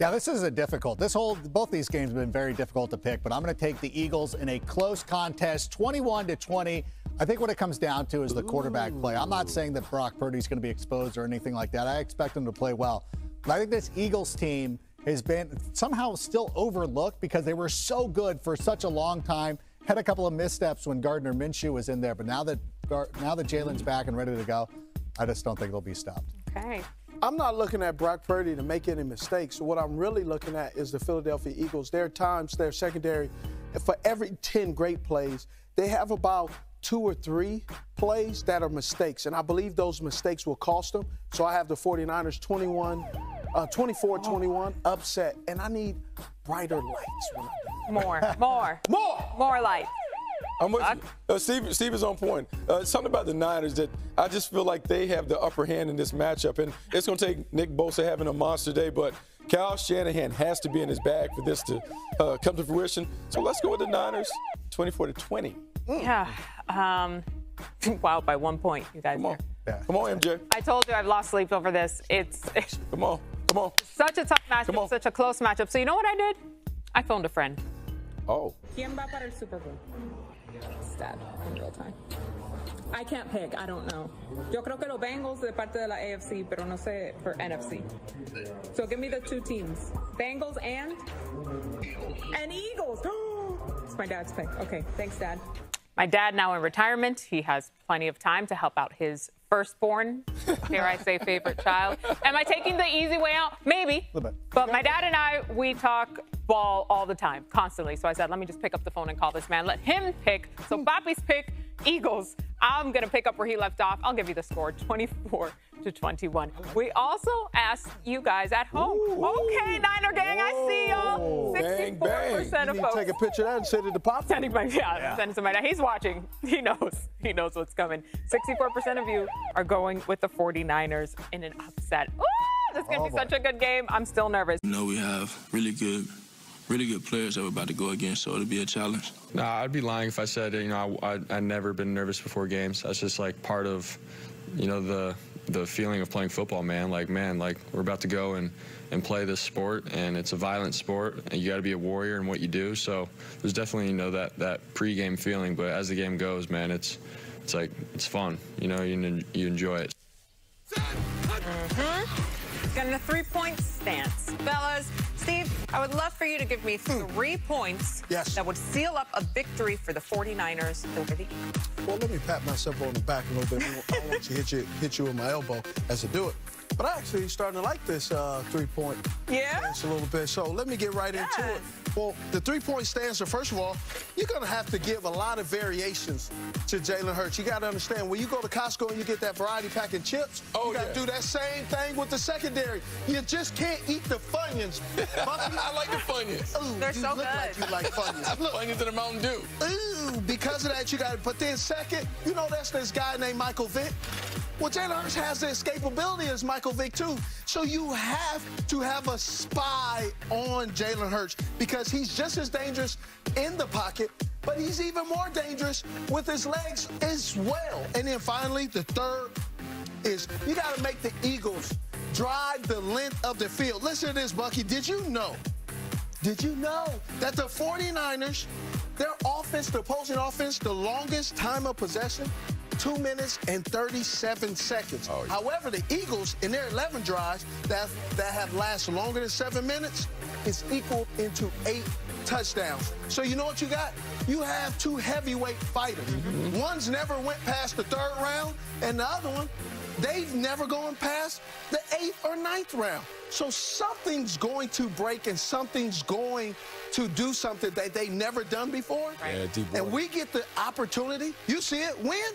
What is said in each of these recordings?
Yeah, this is a difficult. This whole both these games have been very difficult to pick, but I'm going to take the Eagles in a close contest, 21 to 20. I think what it comes down to is the quarterback play. I'm not saying that Brock Purdy's going to be exposed or anything like that. I expect him to play well. But I think this Eagles team has been somehow still overlooked because they were so good for such a long time. Had a couple of missteps when Gardner Minshew was in there, but now that now that Jalen's back and ready to go, I just don't think they'll be stopped. Okay. I'm not looking at Brock Purdy to make any mistakes. What I'm really looking at is the Philadelphia Eagles. There are times their secondary, for every 10 great plays, they have about two or three plays that are mistakes. And I believe those mistakes will cost them. So I have the 49ers 21, uh, 24 21 upset. And I need brighter lights. More, more, more, more light. I'm with you. Uh, Steve, Steve is on point. Uh, something about the Niners that I just feel like they have the upper hand in this matchup. And it's going to take Nick Bosa having a monster day, but Kyle Shanahan has to be in his bag for this to uh, come to fruition. So let's go with the Niners 24 to 20. Mm. Yeah. Um, wow, by one point, you guys. Come on. Yeah. Come on, MJ. I told you I've lost sleep over this. It's. Come on. Come on. Such a tough matchup, such a close matchup. So you know what I did? I phoned a friend. Oh. ¿Quién va para el Super Bowl? Stat in real time. I can't pick. I don't know. Yo creo que los Bengals de parte de la AFC, pero no sé for NFC. So give me the two teams: Bengals and and Eagles. it's my dad's pick. Okay, thanks, Dad. My dad now in retirement. He has plenty of time to help out his firstborn, dare I say, favorite child. Am I taking the easy way out? Maybe. A little bit. But my dad and I, we talk ball all the time, constantly. So I said, let me just pick up the phone and call this man. Let him pick. So hmm. Papi's pick, Eagles. I'm going to pick up where he left off. I'll give you the score 24 to 21. We also asked you guys at home. Ooh. Okay, Niner gang, I see y'all. 64% bang. of you folks. Take a picture of that and send it to Pop. Sending my, yeah, yeah. send it to my dad. He's watching. He knows. He knows what's coming. 64% of you are going with the 49ers in an upset. Ooh, this is going to oh, be boy. such a good game. I'm still nervous. You know, we have really good really good players that we're about to go against, so it'll be a challenge. Nah, I'd be lying if I said, you know, I, I, I'd never been nervous before games. That's just like part of, you know, the the feeling of playing football, man. Like, man, like we're about to go and, and play this sport, and it's a violent sport, and you got to be a warrior in what you do. So there's definitely, you know, that that pregame feeling. But as the game goes, man, it's it's like it's fun. You know, you you enjoy it. Mm-hmm. Got a three-point stance, fellas. Steve, I would love for you to give me hmm. three points yes. that would seal up a victory for the 49ers over the Eagles. Well, let me pat myself on the back a little bit. I want to hit you, hit you with my elbow as I do it. But I actually starting to like this uh, three-point yeah? stance a little bit. So let me get right yes. into it. Well, the three-point stance, first of all, you're going to have to give a lot of variations to Jalen Hurts. You got to understand, when you go to Costco and you get that variety pack of chips, oh, you got to yeah. do that same thing with the secondary. You just can't eat the Funyuns. I like the Funyuns. Ooh, They're so good. Like you like Funyuns. Look. Funyuns in a Mountain Dew. Ooh, because of that, you got to. But then second, you know that's this guy named Michael Vick. Well, Jalen Hurts has the escapability as Michael Vick, too. So you have to have a spy on Jalen Hurts because he's just as dangerous in the pocket, but he's even more dangerous with his legs as well. And then finally, the third is you got to make the Eagles drive the length of the field. Listen to this, Bucky. Did you know? Did you know that the 49ers, their offense, the opposing offense, the longest time of possession 2 minutes and 37 seconds. Oh, yeah. However, the Eagles, in their 11 drives that, that have lasted longer than seven minutes, is equal into eight touchdowns. So you know what you got? You have two heavyweight fighters. Mm-hmm. One's never went past the third round, and the other one, they've never gone past the eighth or ninth round. So something's going to break and something's going to do something that they've never done before. Right. Yeah, and we get the opportunity. You see it when?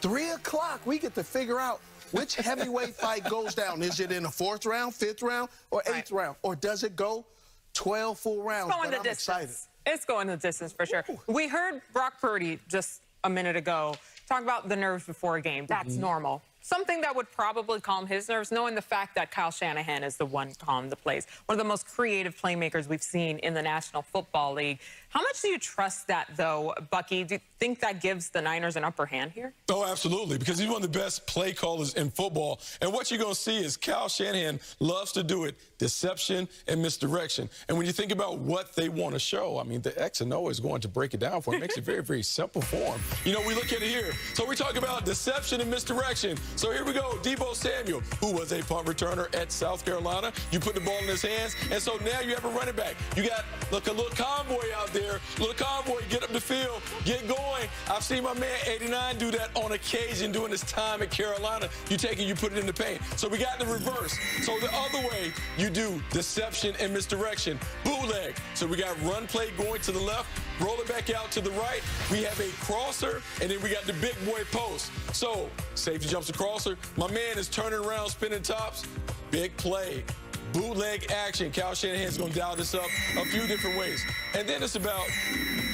3 o'clock, we get to figure out which heavyweight fight goes down. Is it in the fourth round, fifth round, or eighth right. round? Or does it go 12 full rounds? It's going the I'm distance. excited. It's going the distance for sure. Ooh. We heard Brock Purdy just a minute ago talk about the nerves before a game. That's mm -hmm. normal. Something that would probably calm his nerves, knowing the fact that Kyle Shanahan is the one calm the plays. One of the most creative playmakers we've seen in the National Football League. How much do you trust that, though, Bucky? Do you think that gives the Niners an upper hand here? Oh, absolutely, because he's one of the best play callers in football. And what you're going to see is Kyle Shanahan loves to do it deception and misdirection. And when you think about what they want to show, I mean, the X and O is going to break it down for him. It makes it very, very simple for him. You know, we look at it here. So we talk about deception and misdirection. So here we go. Deebo Samuel, who was a punt returner at South Carolina. You put the ball in his hands, and so now you have a running back. You got, look, a little convoy out there. Little convoy, get up the field, get going. I've seen my man 89 do that on occasion during his time at Carolina. You take it, you put it in the paint. So we got the reverse. So the other way, you do deception and misdirection. Bootleg. So we got run play going to the left, roll it back out to the right. We have a crosser, and then we got the big boy post. So safety jumps the crosser. My man is turning around, spinning tops. Big play bootleg action. Kyle Shanahan's going to dial this up a few different ways. And then it's about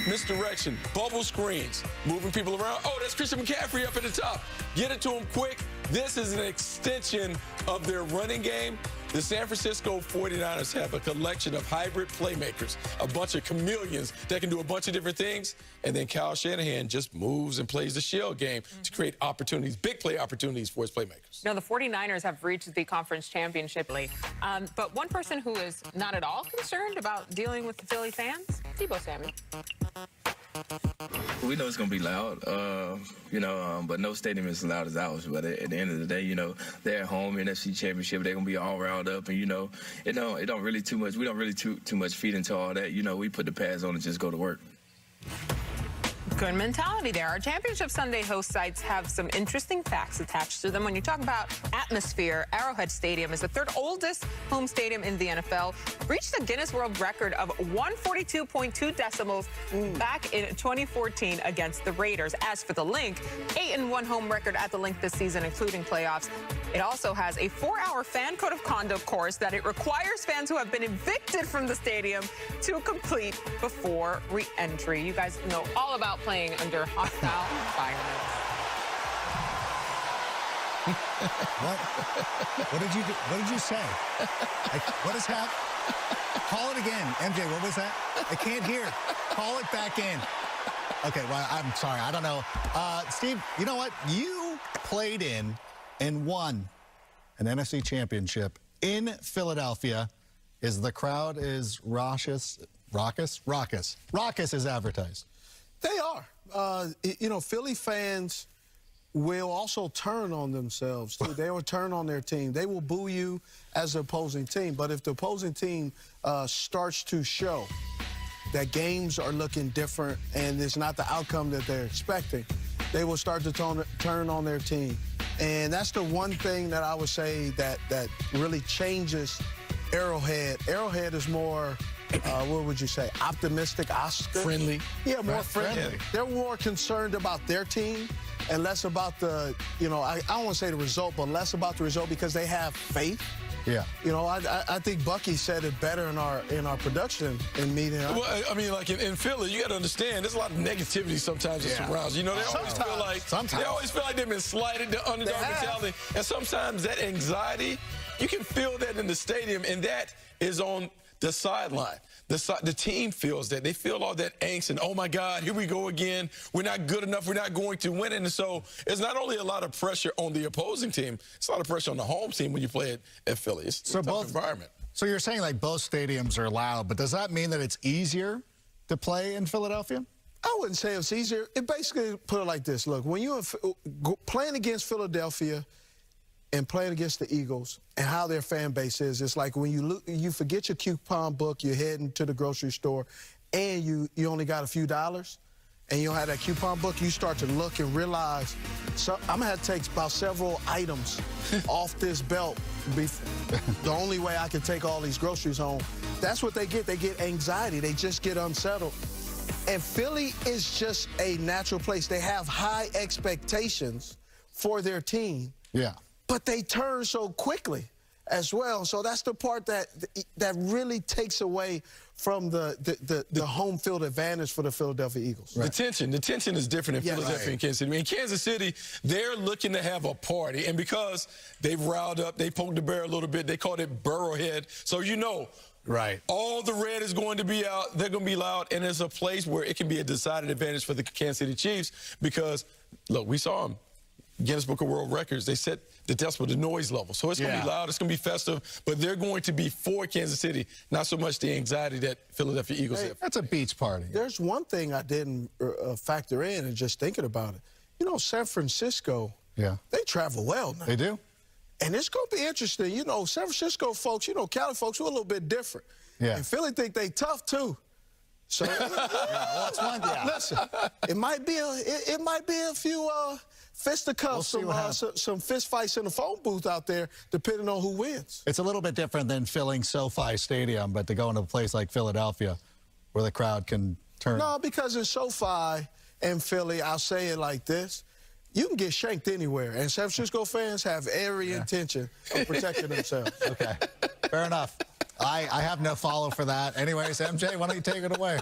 misdirection, bubble screens, moving people around. Oh, that's Christian McCaffrey up at the top. Get it to him quick. This is an extension of their running game. The San Francisco 49ers have a collection of hybrid playmakers, a bunch of chameleons that can do a bunch of different things. And then Kyle Shanahan just moves and plays the shell game mm -hmm. to create opportunities, big play opportunities for his playmakers. Now, the 49ers have reached the conference championship league. Um, but one person who is not at all concerned about dealing with the Philly fans, Deebo Samuel. We know it's to be loud, uh, you know, um, but no stadium is as loud as ours. But at, at, the end of the day, you know, they're at home, NFC Championship. They're to be all riled up, and you know, it don't it don't really too much. We don't really too too much feed into all that. You know, we put the pads on and just go to work. Good mentality there. Our Championship Sunday host sites have some interesting facts attached to them. When you talk about atmosphere, Arrowhead Stadium is the third oldest home stadium in the NFL. Reached a Guinness World Record of 142.2 decibels back in 2014 against the Raiders. As for the Linc, 8 and 1 home record at the Linc this season, including playoffs. It also has a four-hour fan code of conduct course that it requires fans who have been evicted from the stadium to complete before re-entry. You guys know all about playing under hostile environments. what? What did you do? What did you say? I, what is happening? Call it again. MJ, what was that? I can't hear. Call it back in. Okay, well, I'm sorry. I don't know. Uh, Steve, you know what? You played in and won an NFC championship in Philadelphia. Is the crowd is raucous? Raucous? Raucous. Raucous is advertised. They are. Uh, you know, Philly fans will also turn on themselves too. they will turn on their team. They will boo you as the opposing team. But if the opposing team uh, starts to show that games are looking different and it's not the outcome that they're expecting, they will start to turn on their team. And that's the one thing that I would say that that really changes Arrowhead. Arrowhead is more uh, what would you say, optimistic, Oscar? Friendly. Yeah, more friendly. friendly. They're more concerned about their team and less about the, you know, I, I don't want to say the result, but less about the result because they have faith. Yeah. You know, I, I think Bucky said it better in our in our production in meeting. Well, I mean, like in, in Philly, you got to understand, there's a lot of negativity sometimes yeah. that surrounds. You know, they sometimes, always feel like sometimes. they always feel like they've been slighted to underdog mentality, and sometimes that anxiety, you can feel that in the stadium, and that is on the sideline. The, the team feels that. They feel all that angst and, oh my God, here we go again. We're not good enough. We're not going to win. And so it's not only a lot of pressure on the opposing team, it's a lot of pressure on the home team when you play it at Philly. It's so a tough both, environment. So you're saying like both stadiums are loud, but does that mean that it's easier to play in Philadelphia? I wouldn't say it's easier. It basically put it like this. Look, when you're playing against Philadelphia – and playing against the Eagles and how their fan base is, it's like when you look, you forget your coupon book, you're heading to the grocery store, and you you only got a few dollars, and you don't have that coupon book, you start to look and realize, so I'm gonna have to take about several items off this belt. the only way I can take all these groceries home. That's what they get. They get anxiety. They just get unsettled. And Philly is just a natural place. They have high expectations for their team. Yeah but they turn so quickly. as well. So that's the part that that really takes away from the the, the, the home field advantage for the Philadelphia Eagles. Right. The tension, the tension is different in yes, Philadelphia right. and Kansas City. In Kansas City, they're looking to have a party, and because they've riled up, they poked the bear a little bit. They called it Burrowhead. So you know. Right. All the red is going to be out. They're going to be loud, and it's a place where it can be a decided advantage for the Kansas City Chiefs because, look, we saw them. Guinness Book of World Records, they set the decibel, the noise level. So it's going to be loud, it's going to be festive, but they're going to be for Kansas City, not so much the anxiety that Philadelphia Eagles hey, have. That's a beach party. There's one thing I didn't uh, uh, factor in and just thinking about it. You know, San Francisco, yeah, they travel well now. They do. And it's going to be interesting. You know, San Francisco folks, you know, Cali folks, we're a little bit different. Yeah. And Philly think they tough, too. So, yeah, well, one, yeah. listen, it might be a, it, it might be a few uh, fisticuffs, we'll some, uh, some, some fist fights in the phone booth out there, depending on who wins. It's a little bit different than filling SoFi Stadium, but to go into a place like Philadelphia where the crowd can turn. No, because in SoFi and Philly, I'll say it like this. You can get shanked anywhere, and San Francisco fans have every yeah. intention of protecting themselves. Okay, fair enough. I, I have no follow for that. Anyways, MJ, why don't you take it away?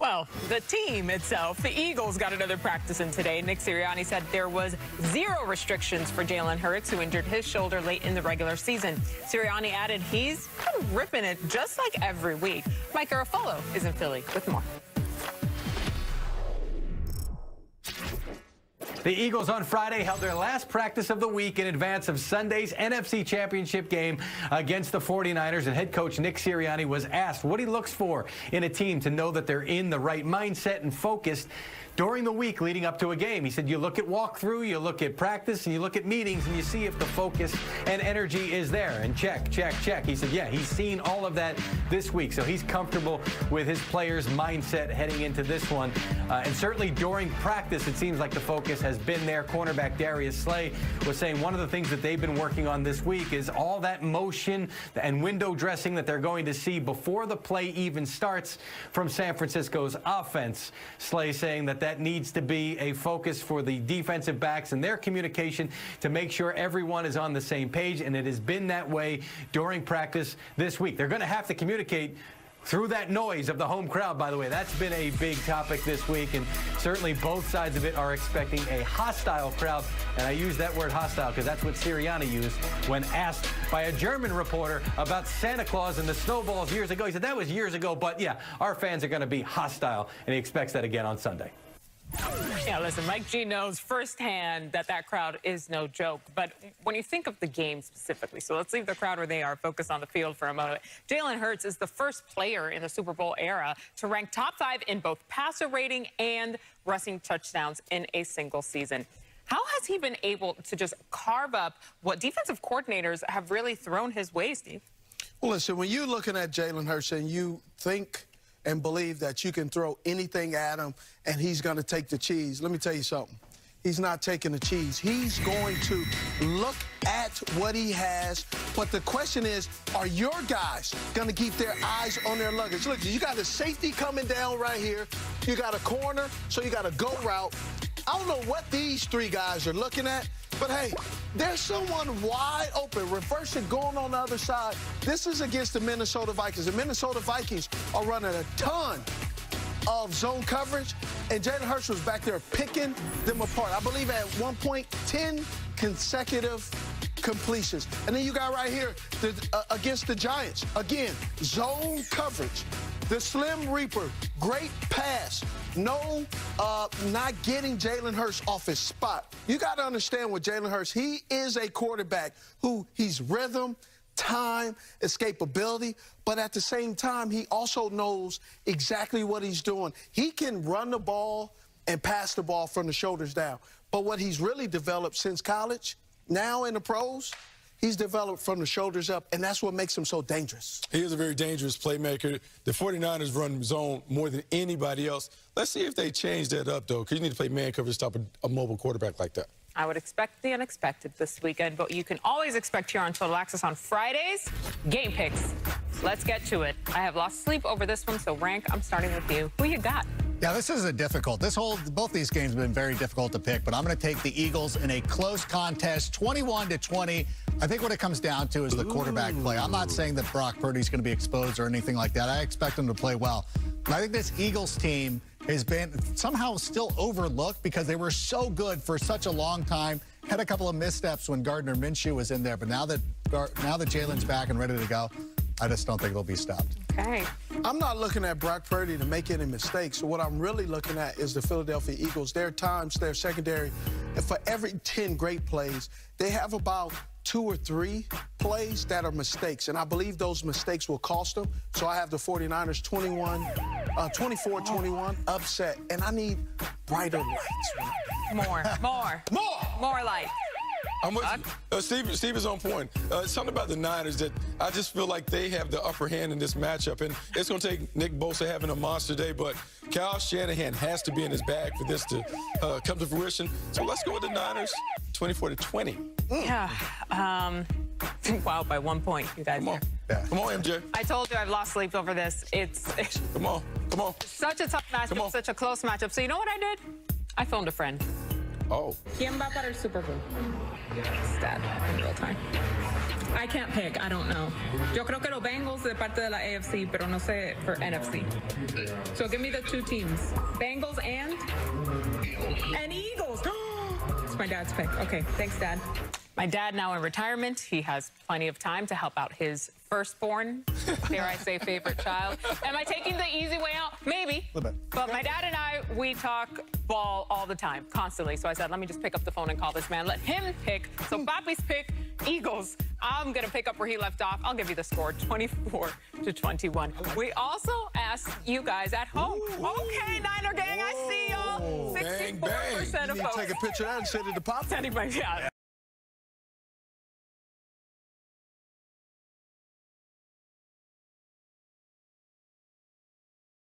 Well, the team itself, the Eagles got another practice in today. Nick Sirianni said there was zero restrictions for Jalen Hurts, who injured his shoulder late in the regular season. Sirianni added he's ripping it just like every week. Mike Garafolo is in Philly with more. The Eagles on Friday held their last practice of the week in advance of Sunday's NFC Championship game against the 49ers, and head coach Nick Sirianni was asked what he looks for in a team to know that they're in the right mindset and focused during the week leading up to a game. He said you look at walkthrough, you look at practice, and you look at meetings, and you see if the focus and energy is there. And check, check, check. He said, yeah, he's seen all of that this week, so he's comfortable with his players' mindset heading into this one. Uh, and certainly during practice, it seems like the focus has been there. Cornerback Darius Slay was saying one of the things that they've been working on this week is all that motion and window dressing that they're going to see before the play even starts from San Francisco's offense. Slay saying that that needs to be a focus for the defensive backs and their communication to make sure everyone is on the same page, and it has been that way during practice this week. They're going to have to communicate through that noise of the home crowd, by the way. That's been a big topic this week, and certainly both sides of it are expecting a hostile crowd. And I use that word hostile because that's what Sirianni used when asked by a German reporter about Santa Claus and the snowballs years ago. He said, that was years ago, but yeah, our fans are going to be hostile, and he expects that again on Sunday. Yeah, listen, Mike G knows firsthand that that crowd is no joke. But when you think of the game specifically, so let's leave the crowd where they are, focus on the field for a moment. Jalen Hurts is the first player in the Super Bowl era to rank top five in both passer rating and rushing touchdowns in a single season. How has he been able to just carve up what defensive coordinators have really thrown his way, Steve? Well, listen, when you're looking at Jalen Hurts and you think and believe that you can throw anything at him and he's going to take the cheese. Let me tell you something. He's not taking the cheese. He's going to look at what he has. But the question is, are your guys going to keep their eyes on their luggage? Look, you got a safety coming down right here. You got a corner, so you got a go route. I don't know what these three guys are looking at, but hey, there's someone wide open, reversing, going on the other side. This is against the Minnesota Vikings. The Minnesota Vikings are running a ton of zone coverage, and Jalen Hurts was back there picking them apart. I believe at one point, 10 consecutive completions. And then you got right here the, uh, against the Giants. Again, zone coverage. The Slim Reaper, great pass. No, uh, not getting Jalen Hurts off his spot. You got to understand with Jalen Hurts, he is a quarterback who he's rhythm, time, escapability, but at the same time, he also knows exactly what he's doing. He can run the ball and pass the ball from the shoulders down. But what he's really developed since college, now in the pros, he's developed from the shoulders up, and that's what makes him so dangerous. He is a very dangerous playmaker. The 49ers run zone more than anybody else. Let's see if they change that up, though, because you need to play man coverage to stop a, a mobile quarterback like that. I would expect the unexpected this weekend, but you can always expect here on Total Access on Fridays, game picks. Let's get to it. I have lost sleep over this one, so Rank, I'm starting with you. Who you got? Yeah, this is a difficult. This whole both these games have been very difficult to pick, but I'm going to take the Eagles in a close contest, 21 to 20. I think what it comes down to is the quarterback play. I'm not saying that Brock Purdy's going to be exposed or anything like that. I expect him to play well. But I think this Eagles team has been somehow still overlooked because they were so good for such a long time. Had a couple of missteps when Gardner Minshew was in there, but now that now that Jalen's back and ready to go, I just don't think it'll be stopped. Okay. I'm not looking at Brock Purdy to make any mistakes. What I'm really looking at is the Philadelphia Eagles. Their times their secondary, and for every 10 great plays, they have about two or three plays that are mistakes. And I believe those mistakes will cost them. So I have the 49ers 21, uh, 24-21 upset. And I need brighter lights. More, more. more! More light. I'm with. Uh, Steve, Steve is on point. Uh, something about the Niners that I just feel like they have the upper hand in this matchup, and it's going to take Nick Bosa having a monster day, but Kyle Shanahan has to be in his bag for this to uh, come to fruition. So let's go with the Niners, 24 to 20. Yeah. Um, wow, by one point, you guys. Come on. Yeah. Come on, MJ. I told you I've lost sleep over this. It's, it's come on, come on. Such a tough matchup, such a close matchup. So you know what I did? I phoned a friend. Oh. ¿Quién va para el Super Bowl? Dad, in real time. I can't pick. I don't know. Yo creo que los Bengals de parte de la AFC, pero no sé for NFC. So give me the two teams. Bengals and and Eagles. it's my dad's pick. Okay, thanks, Dad. My dad now in retirement. He has plenty of time to help out his firstborn, dare I say, favorite child. Am I taking the easy way out? Maybe. A little bit. But my dad and I, we talk ball all the time, constantly. So I said, let me just pick up the phone and call this man. Let him pick. So hmm. Papi's pick, Eagles. I'm going to pick up where he left off. I'll give you the score, 24 to 21. We also asked you guys at home. Okay, Niner gang, I see y'all. 64% You of need to votes. take a picture of that and send it to Pop. Anybody, yeah.